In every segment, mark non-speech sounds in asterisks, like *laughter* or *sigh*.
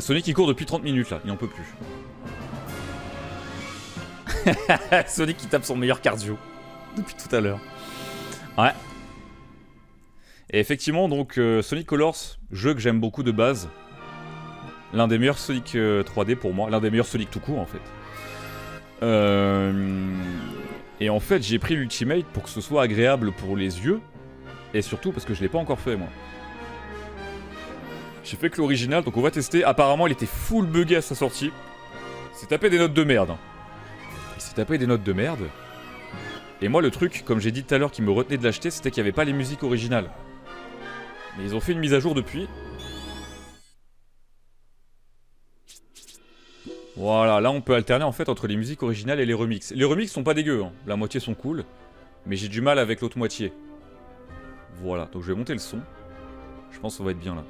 Sonic il court depuis 30 minutes là, il en peut plus. *laughs* Sonic qui tape son meilleur cardio depuis tout à l'heure. Ouais. Et effectivement, donc euh, Sonic Colors, jeu que j'aime beaucoup de base. L'un des meilleurs Sonic 3D euh, pour moi, l'un des meilleurs Sonic tout court en fait. Euh, et en fait, j'ai pris l'Ultimate pour que ce soit agréable pour les yeux. Et surtout parce que je l'ai pas encore fait moi. J'ai fait que l'original, donc on va tester. Apparemment, il était full buggé à sa sortie. Il s'est tapé des notes de merde. Il s'est tapé des notes de merde. Et moi, le truc, comme j'ai dit tout à l'heure, qui me retenait de l'acheter, c'était qu'il n'y avait pas les musiques originales. Mais ils ont fait une mise à jour depuis. Voilà, là on peut alterner en fait entre les musiques originales et les remixes. Les remixes sont pas dégueux, hein. la moitié sont cool, mais j'ai du mal avec l'autre moitié. Voilà, donc je vais monter le son. Je pense qu'on va être bien là.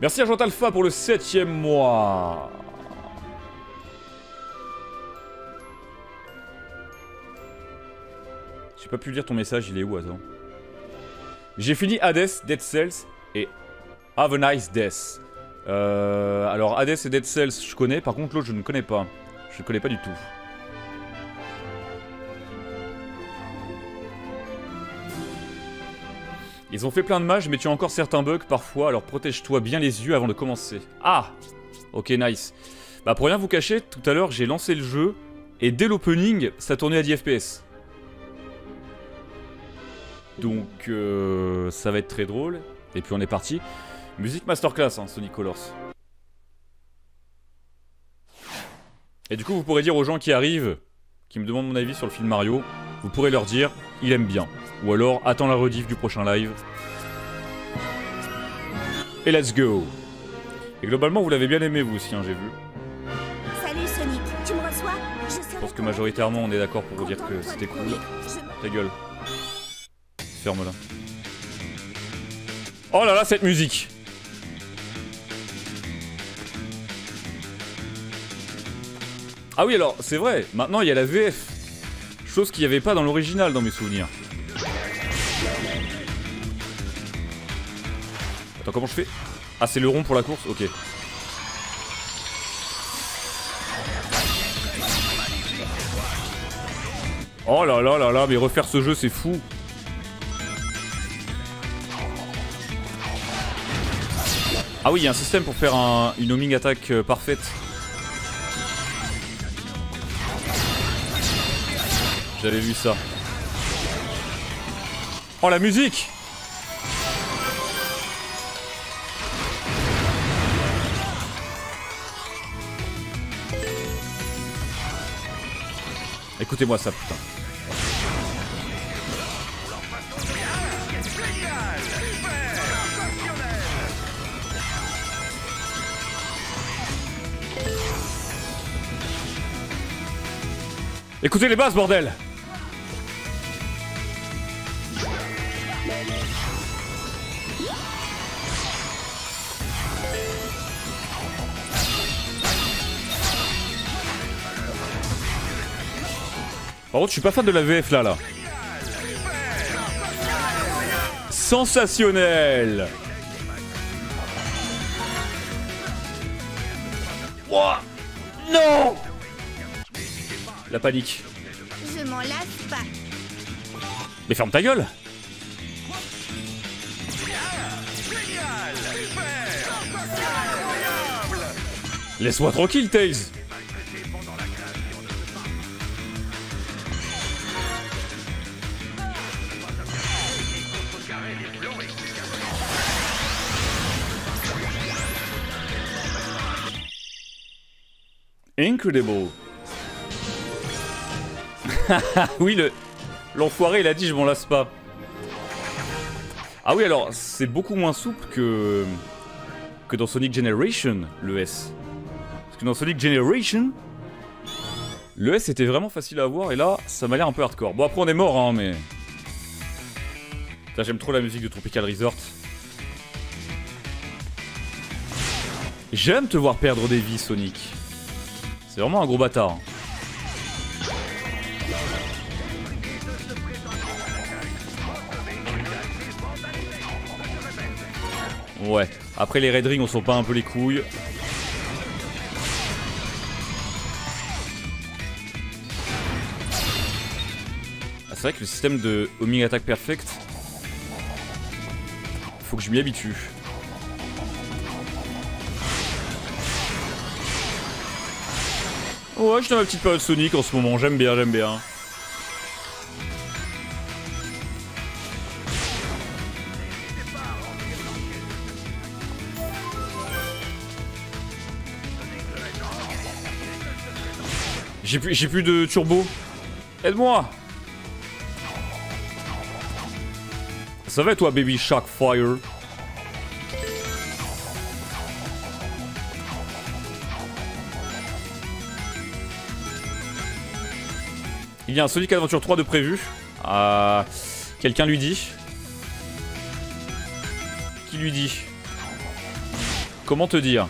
Merci Jean Alpha pour le septième mois. J'ai pas pu lire ton message, il est où, attends J'ai fini Hades, Dead Cells et Have a Nice Death. Euh, alors Hades et Dead Cells, je connais, par contre l'autre je ne connais pas. Je ne connais pas du tout. Ils ont fait plein de mages, mais tu as encore certains bugs parfois, alors protège-toi bien les yeux avant de commencer. Ah Ok, nice. Bah pour rien vous cacher, tout à l'heure j'ai lancé le jeu, et dès l'opening, ça tournait à 10 FPS. Donc euh, ça va être très drôle. Et puis on est parti. Musique masterclass, hein, Sonic Colors. Et du coup, vous pourrez dire aux gens qui arrivent, qui me demandent mon avis sur le film Mario, vous pourrez leur dire, il aime bien. Ou alors, attends la rediff du prochain live. Et let's go Et globalement, vous l'avez bien aimé, vous aussi, hein, j'ai vu. Salut Sonic, tu me reçois? Je pense que majoritairement, on est d'accord pour vous dire que c'était cool. Ta gueule. Ferme-la. Oh là là, cette musique Ah oui, alors, c'est vrai, maintenant il y a la VF. Chose qu'il n'y avait pas dans l'original dans mes souvenirs. Attends, comment je fais? Ah, c'est le rond pour la course? Ok. Oh là là là là, mais refaire ce jeu, c'est fou. Ah oui, il y a un système pour faire une homing attack euh, parfaite. J'avais vu ça. Oh la musique Écoutez-moi ça, putain. Écoutez les basses, bordel Par contre, je suis pas fan de la VF là, là. Sensationnel Ouah Non la panique. Je m'en lasse pas. Mais ferme ta gueule Laisse-moi tranquille, Tails Incredible *laughs* oui, le l'enfoiré, il a dit je m'en lasse pas. Ah oui, alors, c'est beaucoup moins souple que... que dans Sonic Generation, le S. Parce que dans Sonic Generation, le S était vraiment facile à avoir, et là, ça m'a l'air un peu hardcore. Bon, après, on est mort, hein, mais... j'aime trop la musique de Tropical Resort. J'aime te voir perdre des vies, Sonic. C'est vraiment un gros bâtard. Ouais. Après les Red Ring, on s'en pas un peu les couilles. Ah, c'est vrai que le système de homing attack perfect, faut que je m'y habitue. Ouais, je suis dans ma petite période Sonic en ce moment, j'aime bien, j'aime bien. J'ai plus, de turbo. Aide-moi Ça va toi, Baby Shark Fire? Il y a un Sonic Adventure 3 de prévu. Ah, quelqu'un lui dit Qui lui dit? Comment te dire?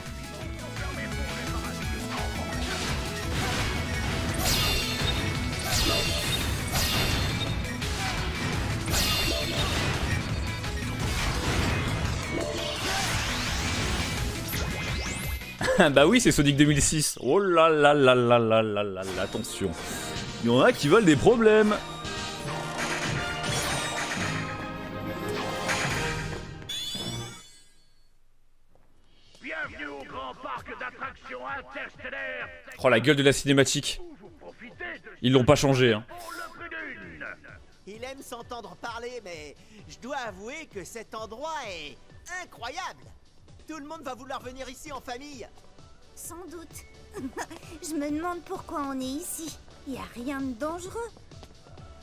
*laughs* Bah oui, c'est Sonic 2006. Oh là là là là là là là, attention. Il y en a qui veulent des problèmes. Bienvenue au grand parc d'attractions interstellaires. Oh la gueule de la cinématique. Ils l'ont pas changé, hein. Il aime s'entendre parler, mais je dois avouer que cet endroit est incroyable. Tout le monde va vouloir venir ici en famille. Sans doute. *laughs* Je me demande pourquoi on est ici. Y a rien de dangereux.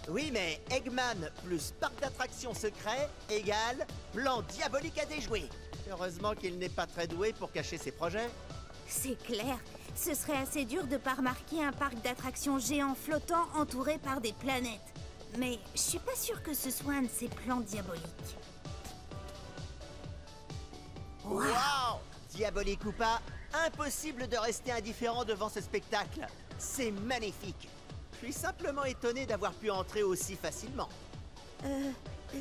Oui, mais Eggman plus parc d'attractions secret égale plan diabolique à déjouer. Heureusement qu'il n'est pas très doué pour cacher ses projets. C'est clair. Ce serait assez dur de pas remarquer un parc d'attractions géant flottant entouré par des planètes. Mais je suis pas sûre que ce soit un de ces plans diaboliques. Waouh Waouh Diabolique ou pas, impossible de rester indifférent devant ce spectacle. C'est magnifique. Je suis simplement étonné d'avoir pu entrer aussi facilement. Euh,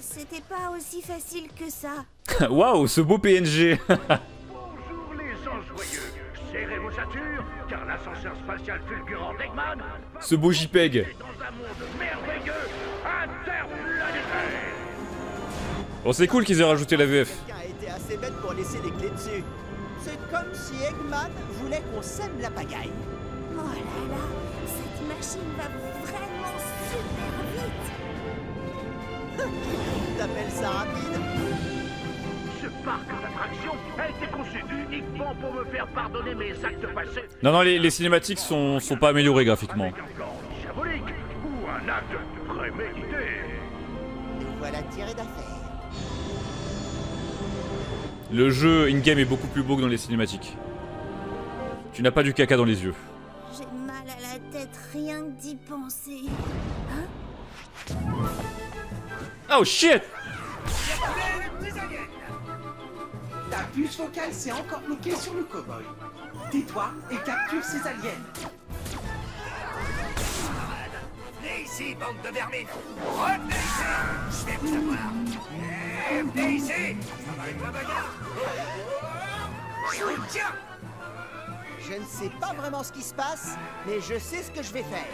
c'était pas aussi facile que ça. *laughs* Waouh, ce beau PNG. Bonjour les gens joyeux. Serrez vos ceintures, car l'ascenseur spatial fulgurant d'Eggman ce beau JPEG. dans un monde merveilleux, interplanétaire. Bon, c'est cool qu'ils aient rajouté la VF. Quelqu'un a été assez bête pour laisser les clés dessus. C'est comme si Eggman voulait qu'on sème la pagaille. Oh là là, cette machine va vraiment super vite. *laughs* T'appelles ça rapide Ce parc d'attractions a été conçu uniquement pour me faire pardonner mes actes passés. Non, non, les, les cinématiques sont, sont pas améliorées graphiquement. Avec un plan diabolique ou un acte prémédité. Nous voilà tirés d'affaire. Le jeu in-game est beaucoup plus beau que dans les cinématiques. Tu n'as pas du caca dans les yeux. Tête rien que d'y penser. Oh shit Ta puce vocale s'est encore bloquée sur le cowboy. Tais-toi et capture ces aliens. Venez ici, bande de vermine Revenez ici Je vais vous avoir Venez ici Ça va être la bagarre Tiens Je ne sais pas vraiment ce qui se passe, mais je sais ce que je vais faire.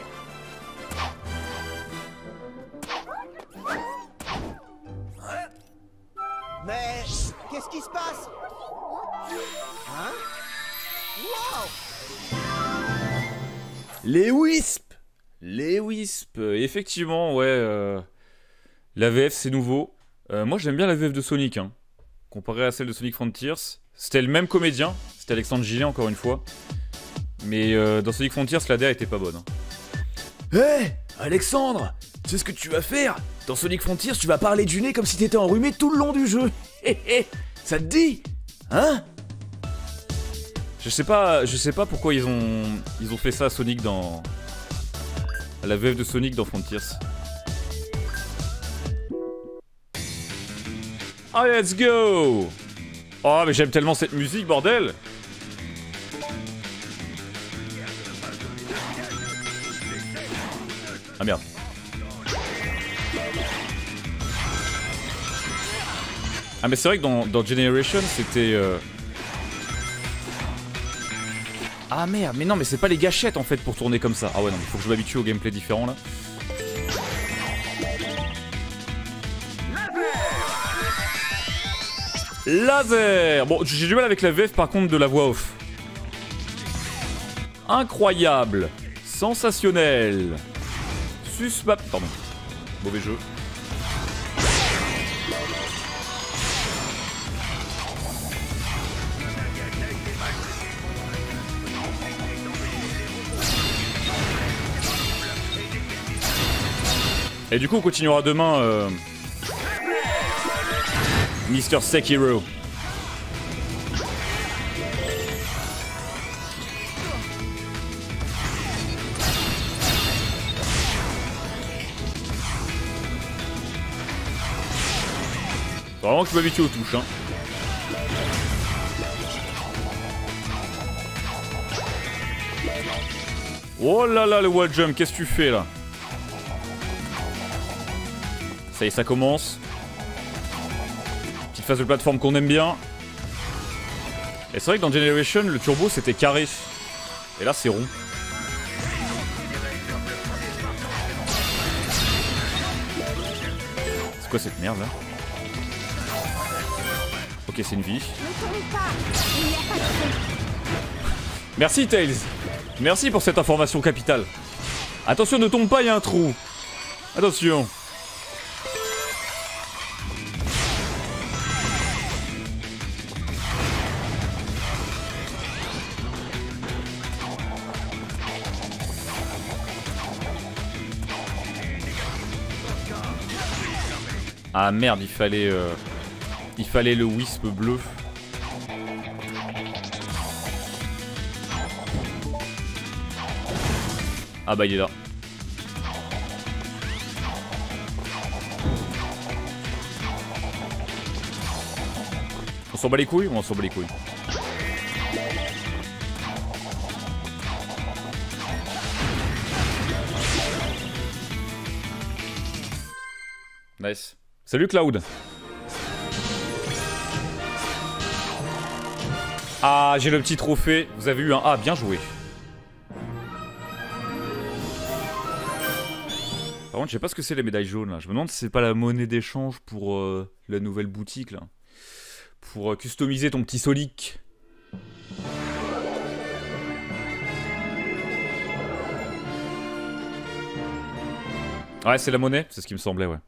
Mais qu'est-ce qui se passe? Hein? Wow Les Wisps Les Wisps Effectivement, ouais. euh, La VF, c'est nouveau. Euh, moi, j'aime bien la VF de Sonic. Hein. Comparé à celle de Sonic Frontiers. C'était le même comédien. C'était Alexandre Gillet, encore une fois. Mais euh, dans Sonic Frontiers, la DA était pas bonne. hein. Hé Alexandre Tu sais ce que tu vas faire? Dans Sonic Frontiers, tu vas parler du nez comme si t'étais enrhumé tout le long du jeu. *laughs* Hé hé Ça te dit? Hein? Je sais pas, je sais pas pourquoi ils ont, ils ont fait ça à Sonic dans à la VF de Sonic dans Frontiers. Oh let's go Oh mais j'aime tellement cette musique bordel Ah merde. Ah mais c'est vrai que dans, Generation c'était... euh, Ah merde, mais non mais c'est pas les gâchettes en fait pour tourner comme ça. Ah ouais non, il faut que je m'habitue au gameplay différent là. Laser Bon, j'ai du mal avec la VF par contre de la voix off. Incroyable Sensationnel Pardon. Mauvais jeu. Et du coup, on continuera demain. Euh... Mister Sekiro. Faut Vraiment que je m'habitue aux touches, hein. Oh là là, le wall jump, qu'est-ce que tu fais là? Ça y est, ça commence. Petite phase de plateforme qu'on aime bien. Et c'est vrai que dans Generation, le turbo c'était carré. Et là, c'est rond. C'est quoi cette merde là? Ok, c'est une vie. Merci Tails. Merci pour cette information capitale. Attention, ne tombe pas, il y a un trou. Attention. Ah merde, il fallait... euh, Il fallait le wisp bleu. Ah bah il est là. On s'en bat les couilles ou on s'en bat les couilles? Nice. Salut Cloud Ah, j'ai le petit trophée. Vous avez eu un A, bien joué. Par contre, je sais pas ce que c'est les médailles jaunes là. Je me demande si c'est pas la monnaie d'échange pour euh, la nouvelle boutique là. Pour euh, customiser ton petit Solic. Ouais, c'est la monnaie, c'est ce qui me semblait, ouais.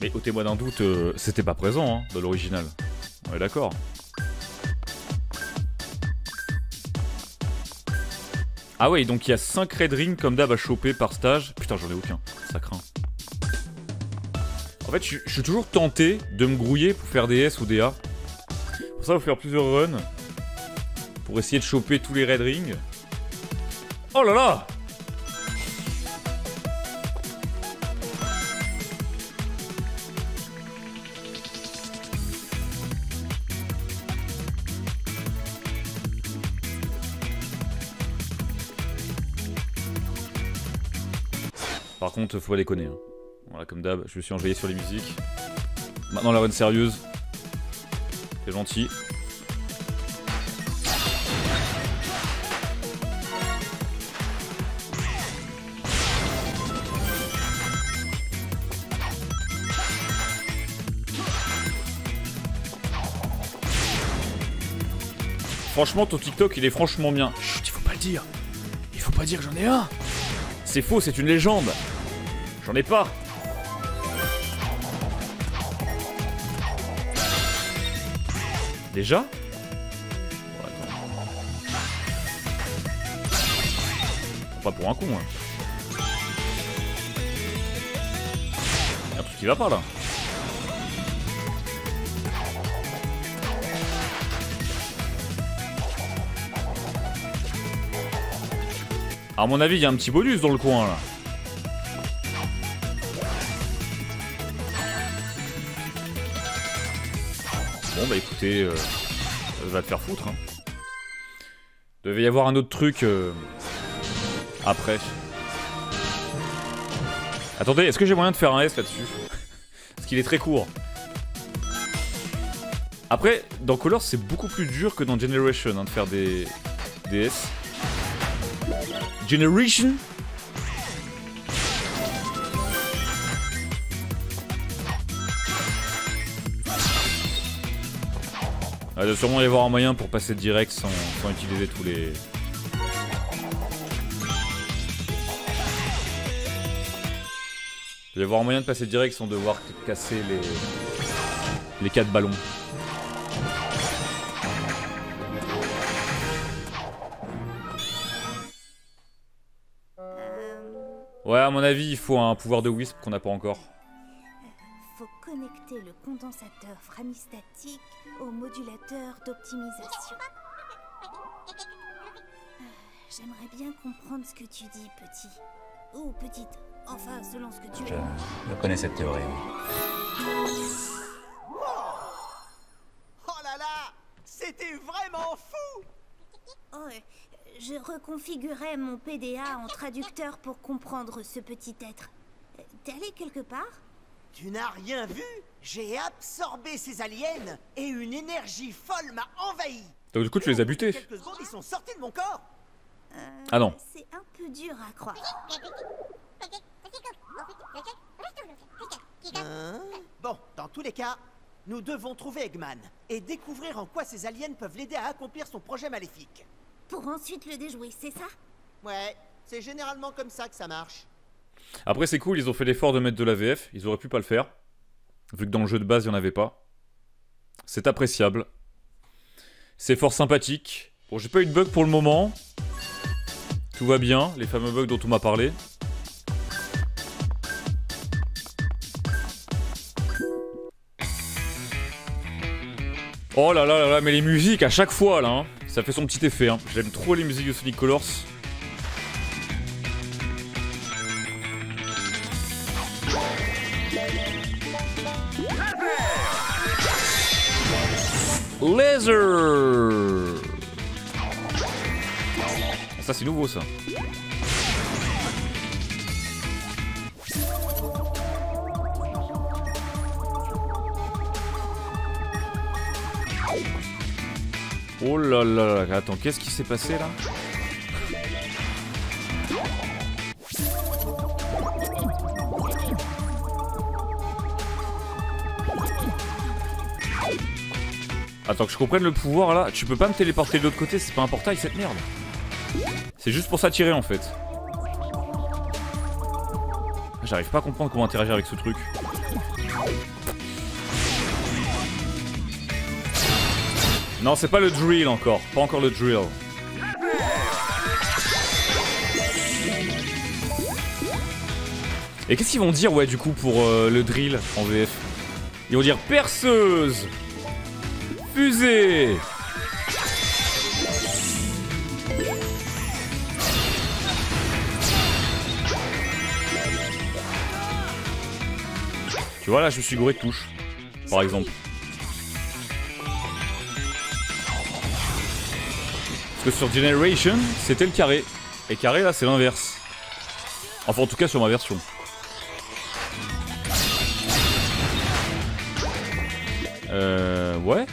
Mais ôtez-moi d'un doute, euh, c'était pas présent hein, dans l'original. On est d'accord. Ah ouais, donc il y a 5 red rings comme d'hab à choper par stage. Putain, j'en ai aucun. Ça craint. En fait, je, suis toujours tenté de me grouiller pour faire des S ou des A. Pour ça, il faut faire plusieurs runs. Pour essayer de choper tous les red rings. Oh là là contre, faut pas déconner. hein. Voilà, comme d'hab, je me suis envoyé sur les musiques. Maintenant, la run sérieuse. C'est gentil. Franchement, ton TikTok, il est franchement bien. Chut, il faut pas le dire. Il faut pas dire que j'en ai un. C'est faux, c'est une légende. J'en ai pas. Déjà. Pas pour un con, hein. Y a un truc qui va pas là. À mon avis, il y a un petit bonus dans le coin là. Euh, va te faire foutre. Hein. Devait y avoir un autre truc euh, après. Attendez, est-ce que j'ai moyen de faire un S là-dessus? *laughs* Parce qu'il est très court. Après, dans Colors, c'est beaucoup plus dur que dans Generation hein, de faire des DS. Generation? Ah, il doit sûrement y avoir un moyen pour passer direct sans, sans utiliser tous les... Il doit y avoir un moyen de passer direct sans devoir casser les... les quatre ballons. Ouais, à mon avis, il faut un pouvoir de Wisp qu'on n'a pas encore. Connecter le condensateur framistatique au modulateur d'optimisation. Euh, J'aimerais bien comprendre ce que tu dis, petit. Ou petite. Enfin, selon ce que tu Je, veux. je connais cette théorie, oui. Oh là là C'était vraiment fou Oh, euh, je reconfigurais mon PDA en traducteur pour comprendre ce petit être. Euh, T'es allé quelque part? Tu n'as rien vu? J'ai absorbé ces aliens et une énergie folle m'a envahi. Donc du coup, tu les as butés. Quelques secondes, ils sont sortis de mon corps. Ah non. C'est un peu dur à croire. Hein? Bon, dans tous les cas, nous devons trouver Eggman et découvrir en quoi ces aliens peuvent l'aider à accomplir son projet maléfique. Pour ensuite le déjouer, c'est ça? Ouais, c'est généralement comme ça que ça marche. Après, c'est cool, ils ont fait l'effort de mettre de la VF. Ils auraient pu pas le faire. Vu que dans le jeu de base, il n'y en avait pas. C'est appréciable. C'est fort sympathique. Bon, j'ai pas eu de bug pour le moment. Tout va bien, les fameux bugs dont on m'a parlé. Oh là là là là, mais les musiques à chaque fois là, hein, ça fait son petit effet. Hein. J'aime trop les musiques de Sonic Colors. Laser Ça c'est nouveau ça. Oh là là attends, qu'est-ce qui s'est passé là? Attends que je comprenne le pouvoir là, tu peux pas me téléporter de l'autre côté, c'est pas un portail cette merde. C'est juste pour s'attirer en fait. J'arrive pas à comprendre comment interagir avec ce truc. Non, c'est pas le drill encore, pas encore le drill. Et qu'est-ce qu'ils vont dire, ouais, du coup, pour euh, le drill en VF Ils vont dire perceuse Tu vois, là, je me suis gouré de touches, par exemple. Parce que sur Generation, c'était le carré. Et carré, là, c'est l'inverse. Enfin, en tout cas, sur ma version. Euh... Ouais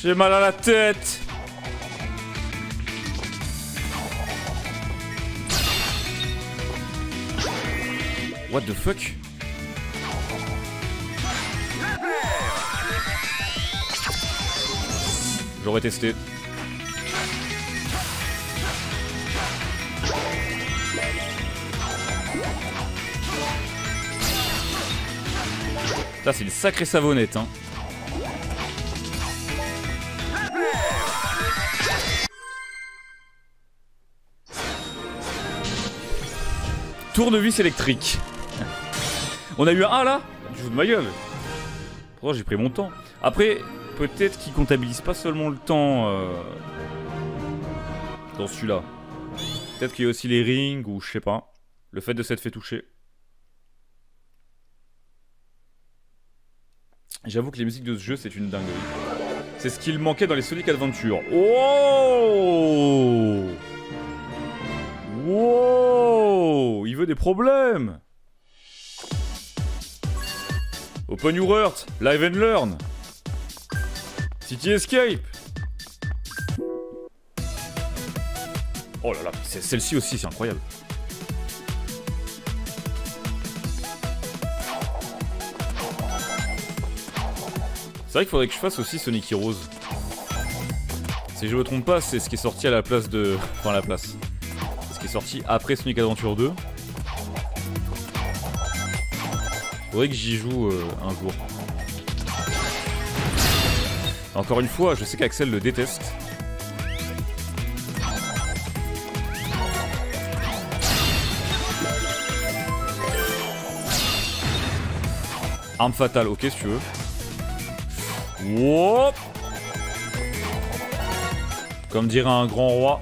J'ai mal à la tête What the fuck? J'aurais testé. Ça c'est une sacrée savonnette hein. Tournevis électrique. On a eu un là Du fous de ma gueule. Pourquoi j'ai pris mon temps Après, peut-être qu'il comptabilise pas seulement le temps euh, dans celui-là. Peut-être qu'il y a aussi les rings ou je sais pas. Le fait de s'être fait toucher. J'avoue que les musiques de ce jeu, c'est une dinguerie. C'est ce qu'il manquait dans les Sonic Adventure. Oh Wow Il veut des problèmes Open Your Heart, Live and Learn City Escape Oh là là, celle-ci aussi, c'est incroyable. C'est vrai qu'il faudrait que je fasse aussi Sonic Heroes. Si je me trompe pas, c'est ce qui est sorti à la place de... Enfin, à la place. Ce qui est sorti après Sonic Adventure 2. Faudrait que j'y joue euh, un jour. Encore une fois, je sais qu'Axel le déteste. Arme fatale, ok si tu veux. Wouop Comme dirait un grand roi.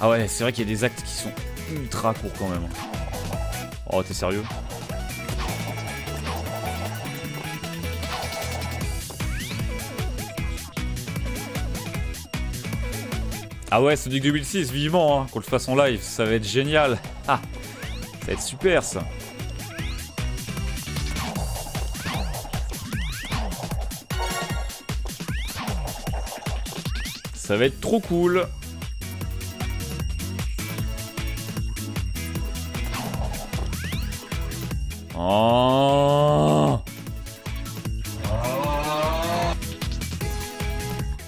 Ah ouais, c'est vrai qu'il y a des actes qui sont ultra courts quand même. Oh, t'es sérieux? Ah ouais, Sonic 2006, vivement, hein, qu'on le fasse en live, ça va être génial. Ah, ça va être super ça. Ça va être trop cool. Oh.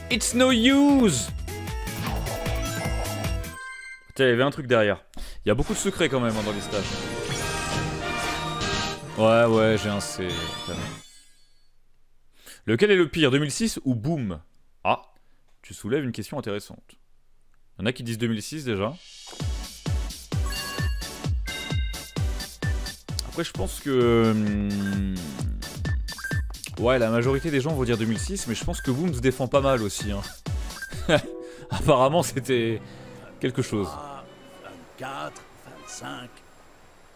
It's no use. Il y avait un truc derrière. Il y a beaucoup de secrets quand même hein, dans les stages. Ouais, ouais, j'ai un C. Lequel est le pire, 2006 ou Boom Ah, tu soulèves une question intéressante. Il y en a qui disent 2006 déjà. Après, je pense que. hum, Ouais, la majorité des gens vont dire 2006, mais je pense que Boom se défend pas mal aussi. hein. *laughs* Apparemment, c'était quelque chose. 24, 25.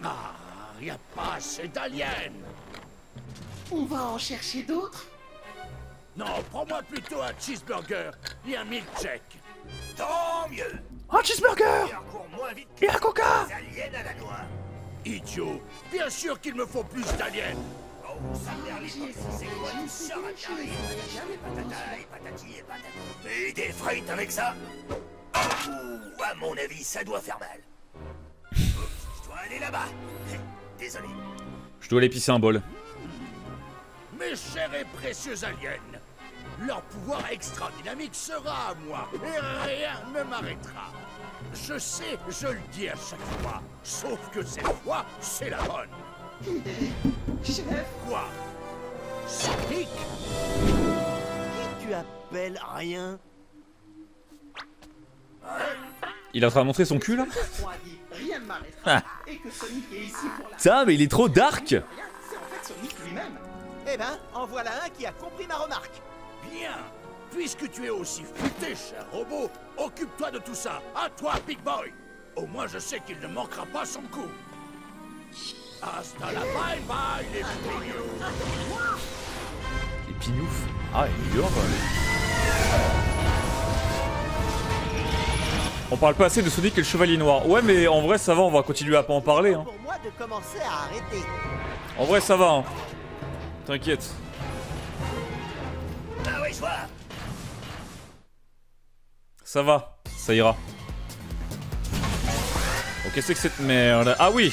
Ah, y a pas assez d'aliens. On va en chercher d'autres? Non, prends-moi plutôt un cheeseburger et un milkshake. Tant mieux. Un cheeseburger Et un coca Idiot. Bien sûr qu'il me faut plus d'aliens. Oh, c'est quoi Patata et patati et patata. Et des frites avec ça Oh, à mon avis, ça doit faire mal. Oups, Je dois aller là-bas. *laughs* Désolé. Je dois aller pisser un bol. Mes chers et précieux aliens, leur pouvoir extra dynamique sera à moi et rien ne m'arrêtera. Je sais, je le dis à chaque fois, sauf que cette fois, c'est la bonne. Chef, Quoi? Sonic Tu appelles rien? Il est en train de montrer son cul là? On a dit rien ne m'arrêtera et que Sonic est ici pour la Ça, mais il est trop dark. Rien, c'est en fait Sonic lui-même. Eh ben, en voilà un qui a compris ma remarque. Bien Puisque tu es aussi futé, cher robot, occupe-toi de tout ça. À toi, Big Boy Au moins, je sais qu'il ne manquera pas son coup. Hasta la bye bye, les pignous Les pignoufs. Ah, il est dur quand même. On parle pas assez de Sonic et le Chevalier Noir. Ouais, mais en vrai, ça va, on va continuer à pas en parler. Hein. Pour moi de commencer à arrêter. En vrai, ça va. Hein. T'inquiète. Ah oui, je vois Ça va. Ça ira. Oh, qu'est-ce que c'est que cette merde? Ah oui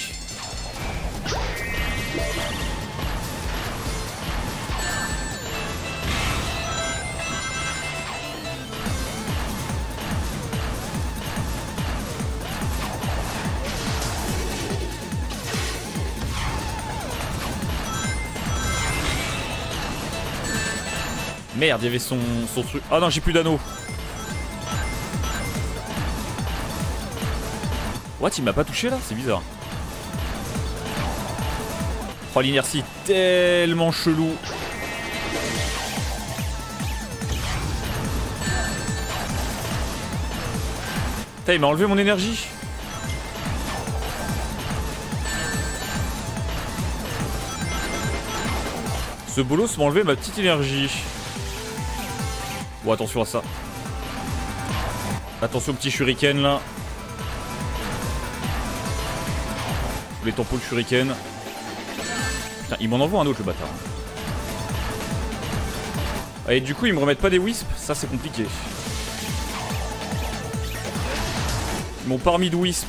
Merde, il y avait son, son truc. Ah non, j'ai plus d'anneau. What il m'a pas touché là? C'est bizarre. Oh l'inertie tellement chelou. Putain il m'a enlevé mon énergie. Ce bolos m'a enlevé ma petite énergie. Bon, attention à ça. Attention au petit shuriken là. Les tampons de shuriken. Putain, il m'en envoie un autre le bâtard. Et du coup, ils me remettent pas des wisps Ça, c'est compliqué. Ils m'ont pas remis de wisp.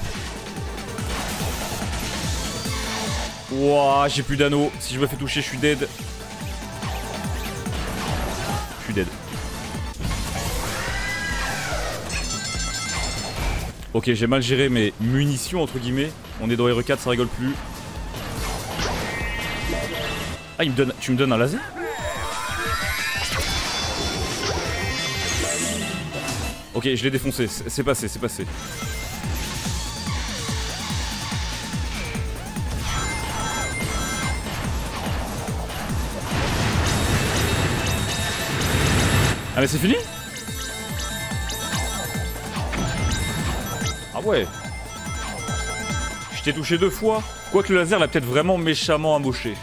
Ouah, j'ai plus d'anneaux. Si je me fais toucher, je suis dead. Je suis dead. Ok, j'ai mal géré mes munitions, entre guillemets. On est dans RE4, ça rigole plus. Ah, il me donne... tu me donnes un laser Ok, je l'ai défoncé, c'est passé, c'est passé. Ah mais c'est fini? Ah ouais Je t'ai touché deux fois. Quoique le laser l'a peut-être vraiment méchamment amoché.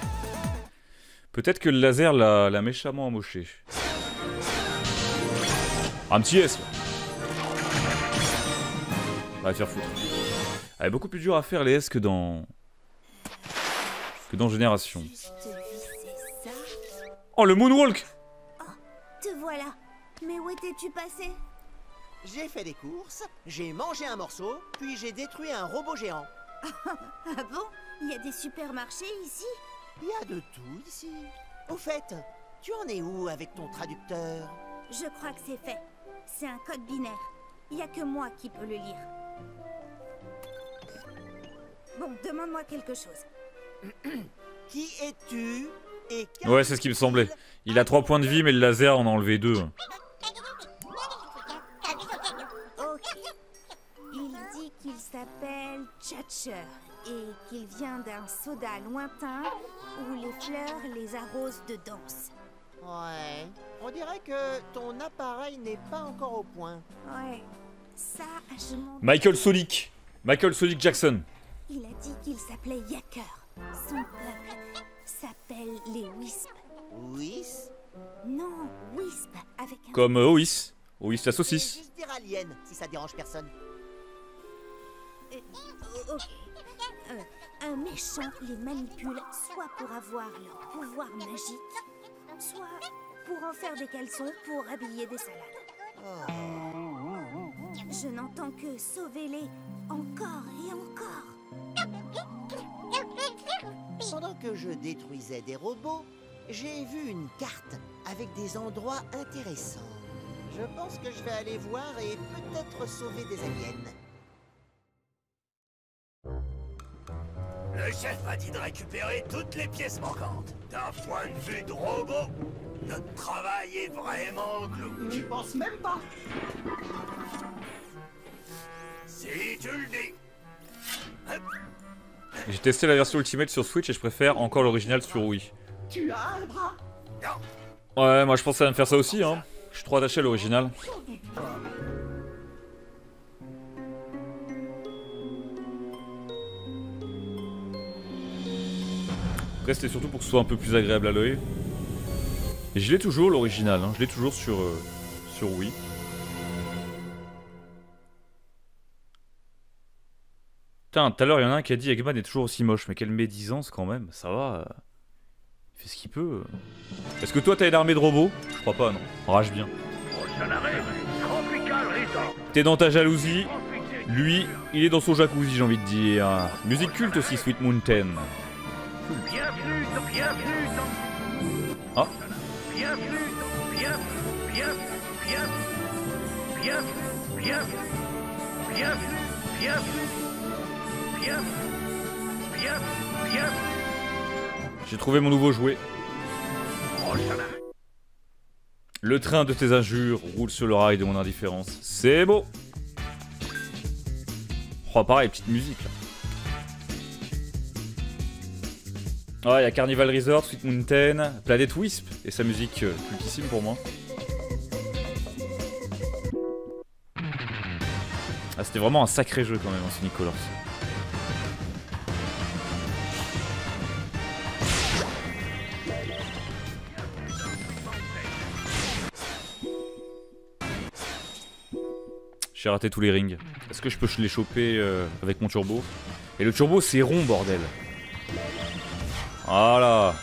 Peut-être que le laser l'a méchamment amoché. Un petit S là. Va te faire foutre. Elle est beaucoup plus dur à faire les S que dans... Que dans Génération. Oh le moonwalk Te voilà. Mais où étais-tu passé? J'ai fait des courses, j'ai mangé un morceau, puis j'ai détruit un robot géant. *laughs* Ah bon? Il y a des supermarchés ici? Il y a de tout ici. Au fait, tu en es où avec ton traducteur? Je crois que c'est fait. C'est un code binaire. Il y a que moi qui peux le lire. Bon, demande-moi quelque chose. *clears throat* Qui es-tu et Ouais, c'est ce qui me semblait. Il a 3 points de vie, mais le laser en a enlevé 2. S'appelle Tchatcher et qu'il vient d'un soda lointain où les fleurs les arrosent de danse. Ouais. On dirait que ton appareil n'est pas encore au point. Ouais. Ça, je m'en... Michael Sonic. Michael Sonic Jackson. Il a dit qu'il s'appelait Yaker. Son peuple s'appelle les Wisps. Oui. Non, Wisp avec un... Comme euh, Ois. Ois la Je vais saucisse. juste dire alien si ça dérange personne. Euh. Euh, un méchant les manipule soit pour avoir leur pouvoir magique, soit pour en faire des caleçons pour habiller des salades. Je n'entends que sauver-les encore et encore. Pendant que je détruisais des robots, j'ai vu une carte avec des endroits intéressants. Je pense que je vais aller voir et peut-être sauver des aliens. Le chef m'a dit de récupérer toutes les pièces manquantes. D'un point de vue de robot, notre travail est vraiment glauque. N'y pense même pas. Si tu le dis. Hop. J'ai testé la version Ultimate sur Switch et je préfère encore l'original sur Wii. Tu as un bras Non, Ouais, moi je pensais à me faire ça aussi, hein. Je suis trop attaché à l'original. Après, c'était surtout pour que ce soit un peu plus agréable à l'œil. Et je l'ai toujours, l'original, hein. je l'ai toujours sur, euh, sur Wii. Putain, tout à l'heure, il y en a un qui a dit Eggman est toujours aussi moche, mais quelle médisance quand même, ça va. euh. Il fait ce qu'il peut. euh. Est-ce que toi, t'as une armée de robots? Je crois pas, non. Rage bien. T'es dans ta jalousie. Lui, il est dans son jacuzzi, j'ai envie de dire. Musique culte aussi, Sweet Mountain. Bienvenue dans... Bienvenue dans... Oh. Bienvenue dans... Bien... Bien... Bien... Bien... Bien... Bienvenue... Bienvenue... Bien... Bien... Bien... J'ai trouvé mon nouveau jouet. Le train de tes injures roule sur le rail de mon indifférence. C'est beau Oh pareil, petite musique là. Ouais, il y a Carnival Resort, Sweet Mountain, Planet Wisp et sa musique euh, cultissime pour moi. Ah, c'était vraiment un sacré jeu quand même, hein, en Sonic Colors. J'ai raté tous les rings. Est-ce que je peux les choper euh, avec mon turbo? Et le turbo, c'est rond, bordel voilà.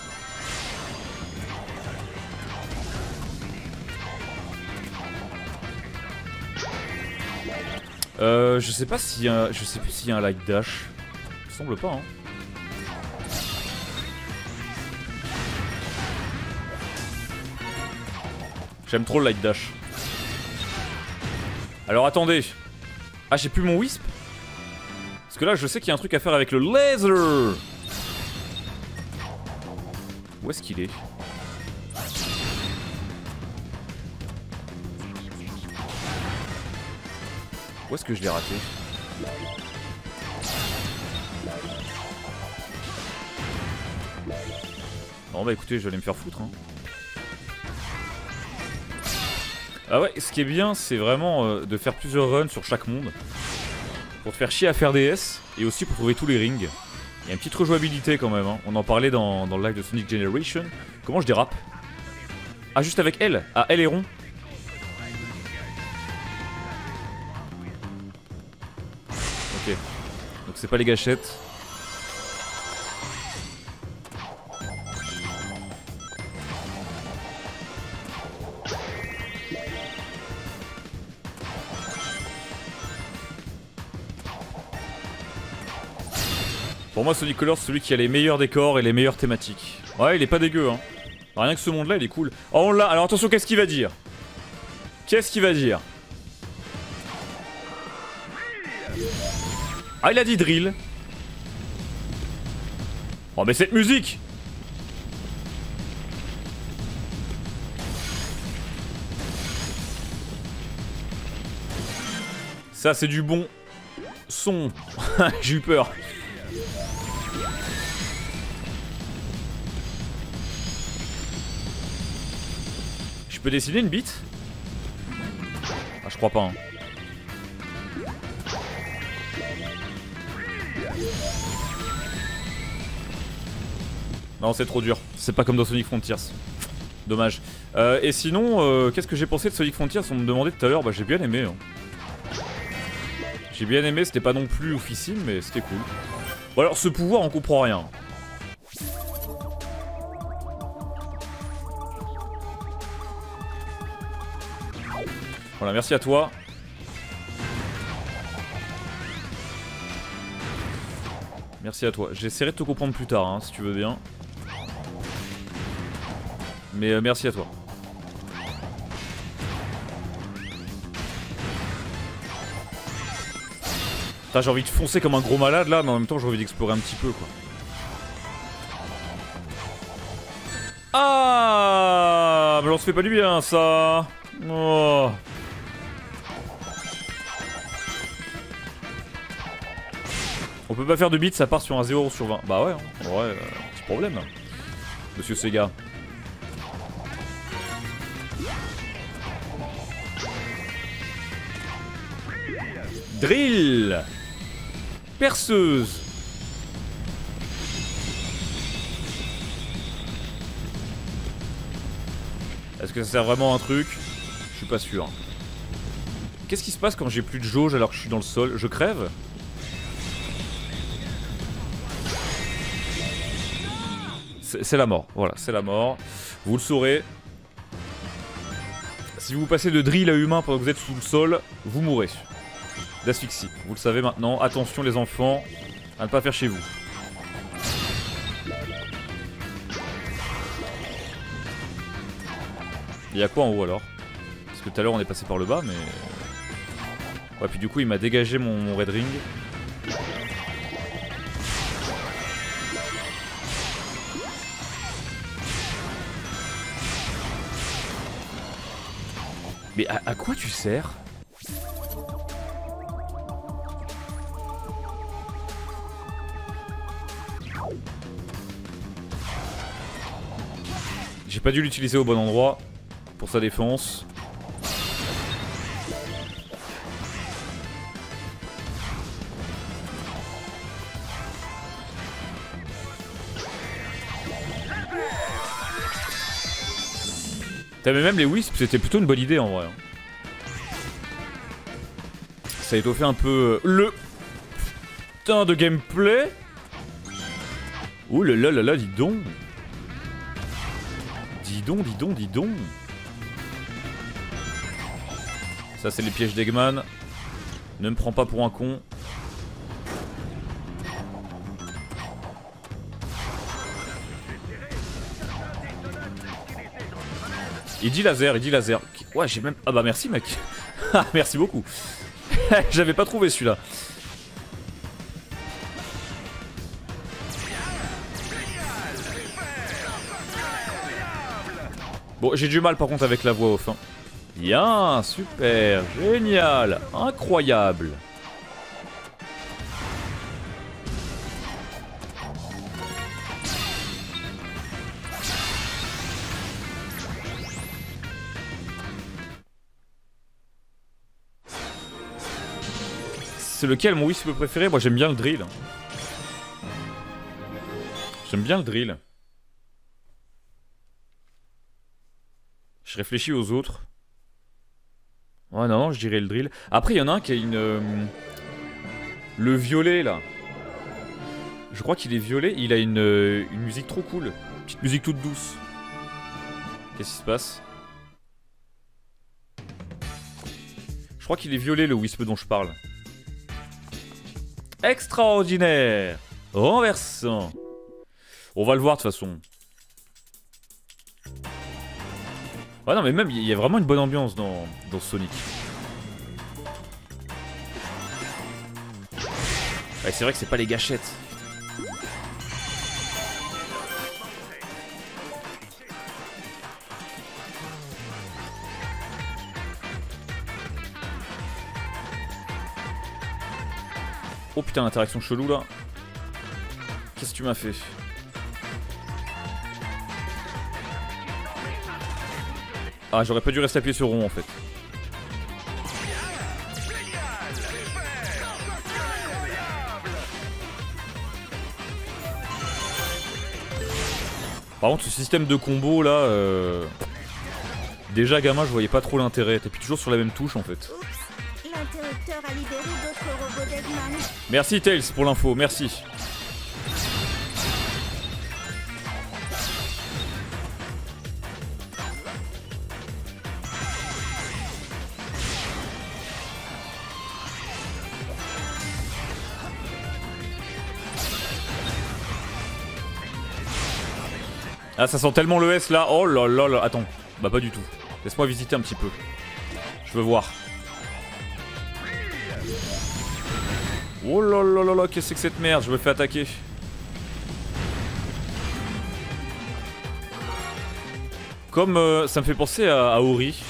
Euh, je sais pas y a, je sais plus s'il y a un light dash. Il semble pas, hein. J'aime trop le light dash. Alors attendez. Ah, j'ai plus mon wisp? Parce que là, je sais qu'il y a un truc à faire avec le laser. Où est-ce qu'il est, Où est-ce que je l'ai raté Non bah écoutez, je vais aller me faire foutre. Hein. Ah ouais, ce qui est bien, c'est vraiment euh, de faire plusieurs runs sur chaque monde. Pour te faire chier à faire des S, et aussi pour trouver tous les rings. Il y a une petite rejouabilité quand même, hein. on en parlait dans, dans, le live de Sonic Generation. Comment je dérape? Ah, juste avec elle Ah, elle est rond Ok. Donc c'est pas les gâchettes. Pour moi, Sonic Colors, c'est celui qui a les meilleurs décors et les meilleures thématiques. Ouais, il est pas dégueu, hein. Rien que ce monde-là, il est cool. Oh, on l'a. Alors attention, qu'est-ce qu'il va dire? Qu'est-ce qu'il va dire? Ah, il a dit drill. Oh, mais cette musique Ça, c'est du bon son. *laughs* J'ai eu peur. Peux dessiner une bite Ah, je crois pas. Hein. Non, c'est trop dur. C'est pas comme dans Sonic Frontiers. Dommage. Euh, et sinon, euh, qu'est-ce que j'ai pensé de Sonic Frontiers? On me demandait tout à l'heure. Bah, j'ai bien aimé. Hein. J'ai bien aimé. C'était pas non plus officine, mais c'était cool. Bon, alors, ce pouvoir, on comprend rien. Voilà, merci à toi. Merci à toi. J'essaierai de te comprendre plus tard, hein, si tu veux bien. Mais euh, merci à toi. j'ai envie de foncer comme un gros malade là, mais en même temps j'ai envie d'explorer un petit peu quoi. Ah Mais on se fait pas du bien ça Oh On peut pas faire de bits, ça part sur un 0 sur 20. Bah ouais, hein. ouais, euh, petit problème. Monsieur Sega. Drill Perceuse Est-ce que ça sert vraiment à un truc? Je suis pas sûr. Qu'est-ce qui se passe quand j'ai plus de jauge alors que je suis dans le sol? Je crève? C'est la mort, voilà, c'est la mort. Vous le saurez. Si vous passez de drill à humain pendant que vous êtes sous le sol, vous mourrez. D'asphyxie. Vous le savez maintenant. Attention les enfants à ne pas faire chez vous. Il y a quoi en haut alors? Parce que tout à l'heure on est passé par le bas mais... Ouais puis du coup il m'a dégagé mon red ring. Mais à, quoi tu sers? J'ai pas dû l'utiliser au bon endroit pour sa défense. Mais même les wisps, c'était plutôt une bonne idée en vrai. Ça a étoffé un peu euh, le putain de gameplay. Ouh là là là là, dis donc. Dis donc, dis donc, dis donc. Ça, c'est les pièges d'Eggman. Ne me prends pas pour un con. Il dit laser, il dit laser. Ouais, j'ai même. Ah bah merci, mec. *laughs* Ah, merci beaucoup. *laughs* J'avais pas trouvé celui-là. Bon, j'ai du mal par contre avec la voix off. Hein. Bien, super, génial, incroyable. C'est lequel mon whisky préféré? Moi j'aime bien le drill. J'aime bien le drill. Je réfléchis aux autres. Ouais, non, je dirais le drill. Après, il y en a un qui a une. euh, le violet là. Je crois qu'il est violet. Il a une, euh, une musique trop cool. Petite musique toute douce. Qu'est-ce qui se passe? Je crois qu'il est violet le Wisp dont je parle. Extraordinaire Renversant On va le voir de toute façon. Ouais non mais même il y a vraiment une bonne ambiance dans, Sonic. C'est vrai que c'est pas les gâchettes. Oh putain l'interaction chelou là. Qu'est-ce que tu m'as fait Ah, j'aurais pas dû rester appuyé sur rond en fait. Par contre, ce système de combo là. euh, Déjà, gamin, je voyais pas trop l'intérêt. T'appuies toujours sur la même touche en fait. Merci Tails pour l'info, merci. Ah ça sent tellement le S là, oh là là attends, bah pas du tout. Laisse-moi visiter un petit peu. Je veux voir. Oh là là là là, qu'est-ce que c'est que cette merde Je me fais attaquer. Comme euh, ça me fait penser à, à Ori.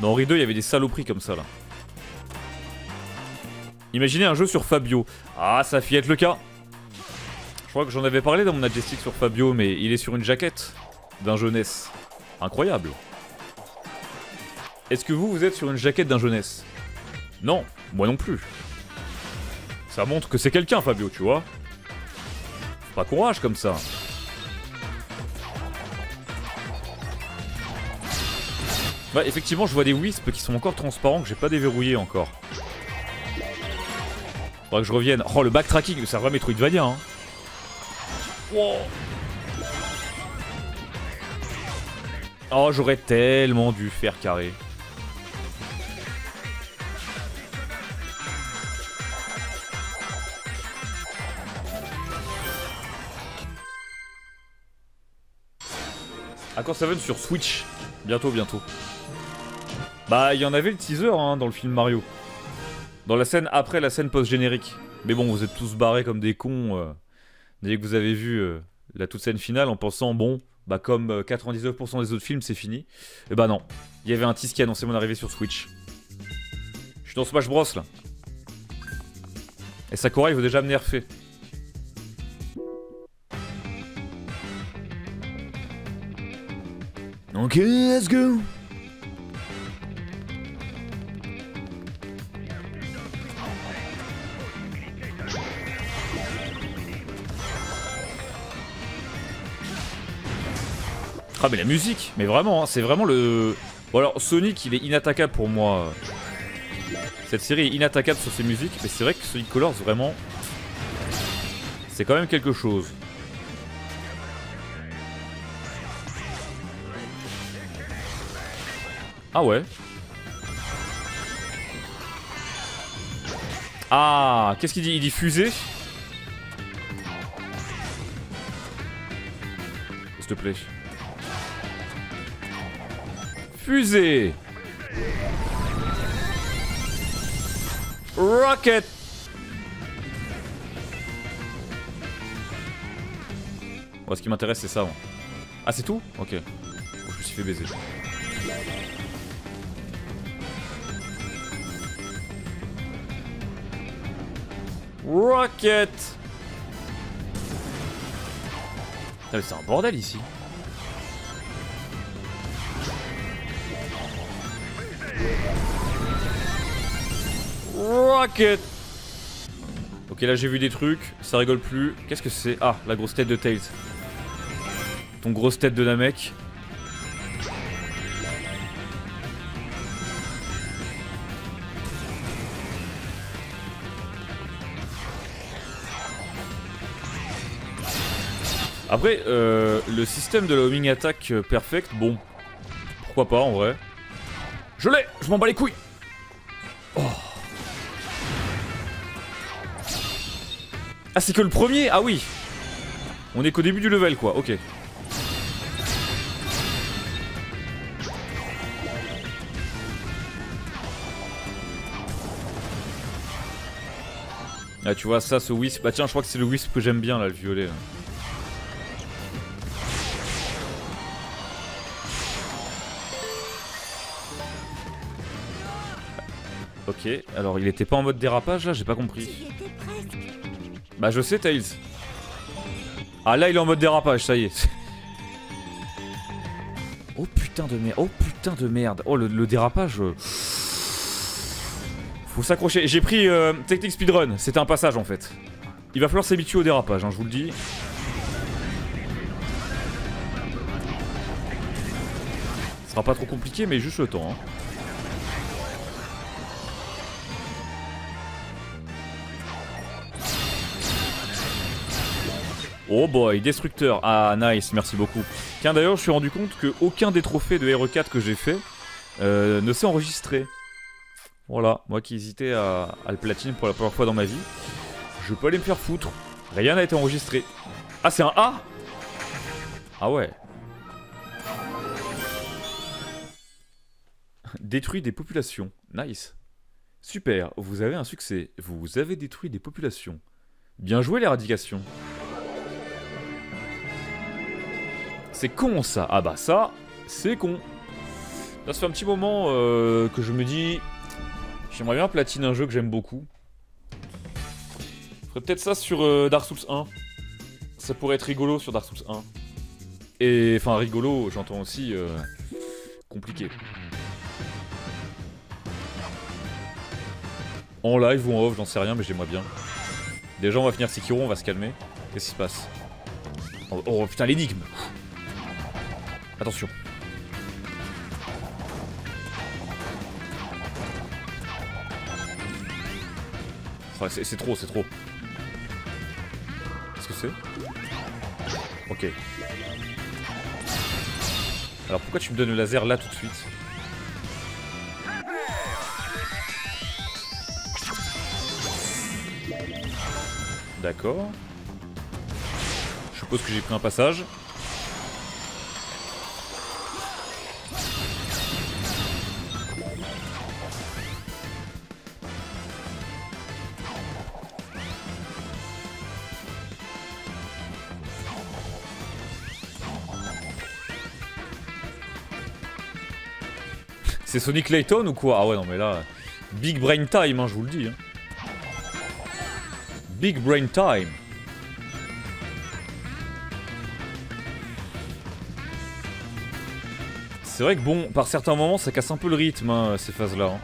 Dans Ori 2, il y avait des saloperies comme ça là. Imaginez un jeu sur Fabio. Ah, ça fit être le cas. Je crois que j'en avais parlé dans mon Majestic sur Fabio, mais il est sur une jaquette d'un jeunesse. Incroyable. Est-ce que vous, vous êtes sur une jaquette d'un jeunesse? Non, moi non plus. Ça montre que c'est quelqu'un, Fabio, tu vois. Pas courage comme ça. Ouais, effectivement, je vois des wisps qui sont encore transparents, que j'ai pas déverrouillés encore. Faudra que je revienne. Oh, le backtracking, ça va Metroidvania, hein. Oh, j'aurais tellement dû faire carré. Aqua 7 sur Switch. Bientôt, bientôt. Bah, il y en avait le teaser hein, dans le film Mario. Dans la scène après la scène post-générique. Mais bon, vous êtes tous barrés comme des cons. euh, dès que vous avez vu euh, la toute scène finale en pensant, bon, bah comme euh, 99% des autres films, c'est fini. Et bah non. Il y avait un tease qui annonçait mon arrivée sur Switch. Je suis dans Smash Bros là. Et Sakura, il veut déjà me nerfer. Ok, let's go. Ah mais la musique, mais vraiment, hein, c'est vraiment le... Bon alors Sonic il est inattaquable pour moi. Cette série est inattaquable sur ses musiques, mais c'est vrai que Sonic Colors, vraiment, c'est quand même quelque chose. Ah ouais Ah, qu'est-ce qu'il dit? Il dit fusée? S'il te plaît. Fusée Rocket Moi, ce qui m'intéresse, c'est ça. Ah, c'est tout? Ok. Je me suis fait baiser. Rocket c'est un bordel ici. Rocket Ok, là j'ai vu des trucs, ça rigole plus. Qu'est-ce que c'est? Ah, la grosse tête de Tails. Ton grosse tête de Namek. Après, euh, le système de la homing attack euh, perfect, bon, pourquoi pas en vrai. Je l'ai Je m'en bats les couilles Oh. Ah, c'est que le premier Ah oui On est qu'au début du level, quoi, ok. Ah, tu vois, ça, ce wisp. Bah, tiens, je crois que c'est le wisp que j'aime bien, là, le violet. Ok, alors il était pas en mode dérapage là, j'ai pas compris. Bah je sais Tails. Ah là il est en mode dérapage, ça y est. *laughs* Oh putain de merde, oh putain de merde. Oh le, le dérapage. euh. Faut s'accrocher. J'ai pris euh, technique speedrun, c'était un passage en fait. Il va falloir s'habituer au dérapage, hein, je vous le dis. Ce sera pas trop compliqué mais juste le temps. hein. Oh boy, destructeur. Ah nice, merci beaucoup. Tiens d'ailleurs, je suis rendu compte que aucun des trophées de RE4 que j'ai fait euh, ne s'est enregistré. Voilà, moi qui hésitais à, à le platine pour la première fois dans ma vie, je peux aller me faire foutre. Rien n'a été enregistré. Ah c'est un A? Ah ouais. Détruit des populations. Nice. Super, vous avez un succès. Vous avez détruit des populations. Bien joué l'éradication. C'est con ça. Ah bah ça, c'est con. Ça, ça fait un petit moment euh, que je me dis, j'aimerais bien platiner un jeu que j'aime beaucoup. Je ferais peut-être ça sur euh, Dark Souls 1. Ça pourrait être rigolo sur Dark Souls 1. Et enfin rigolo, j'entends aussi euh, compliqué. En live ou en off, j'en sais rien, mais j'aimerais bien. Déjà, on va finir Sekiro, on va se calmer. Qu'est-ce qui se passe? Oh, oh, putain, l'énigme Attention. C'est trop, c'est trop. Qu'est-ce que c'est? Ok. Alors pourquoi tu me donnes le laser là tout de suite? D'accord. Je suppose que j'ai pris un passage. Sonic Layton ou quoi? Ah ouais non mais là... Big brain time hein, je vous le dis. hein. Big brain time. C'est vrai que bon, par certains moments ça casse un peu le rythme hein, ces phases-là. hein.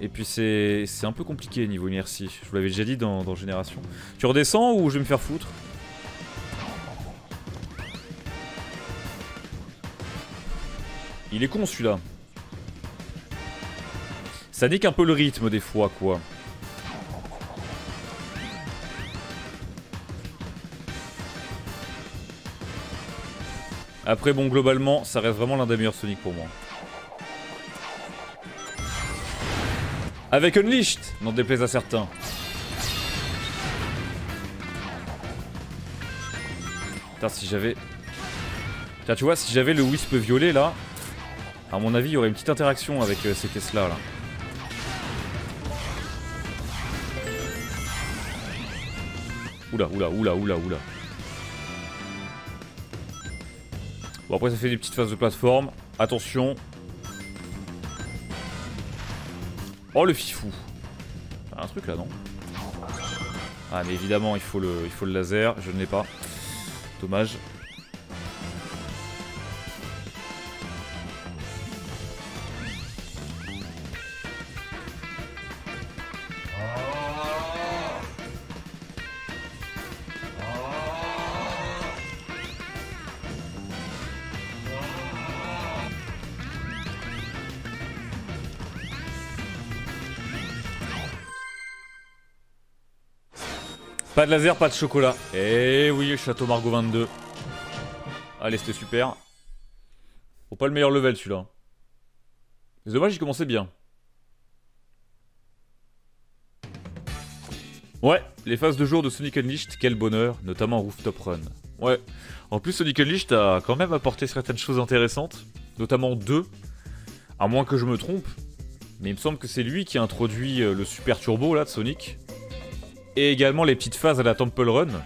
Et puis c'est c'est un peu compliqué niveau inertie. Je vous l'avais déjà dit dans, dans Génération. Tu redescends ou je vais me faire foutre? Il est con celui-là. Ça nique un peu le rythme des fois, quoi. Après, bon, globalement, ça reste vraiment l'un des meilleurs Sonic pour moi. Avec Unleashed, n'en déplaise à certains. Putain, si j'avais... Putain, tu vois, si j'avais le Wisp violet, là... À mon avis, il y aurait une petite interaction avec euh, ces caisses-là, là. Oula, oula, oula, oula, oula. Bon, après, ça fait des petites phases de plateforme. Attention. Oh, le fifou. Un truc là, non? Ah, mais évidemment, il faut le, il faut le laser. Je ne l'ai pas. Dommage. Pas de laser, pas de chocolat. Eh oui, Château Margot 22. Allez, c'était super. Faut pas le meilleur level celui-là. C'est dommage, il commençait bien. Ouais, les phases de jour de Sonic Unleashed, quel bonheur, notamment Rooftop Run. Ouais, en plus Sonic Unleashed a quand même apporté certaines choses intéressantes, notamment deux, à moins que je me trompe, mais il me semble que c'est lui qui a introduit euh, le Super Turbo là de Sonic, et également les petites phases à la Temple Run,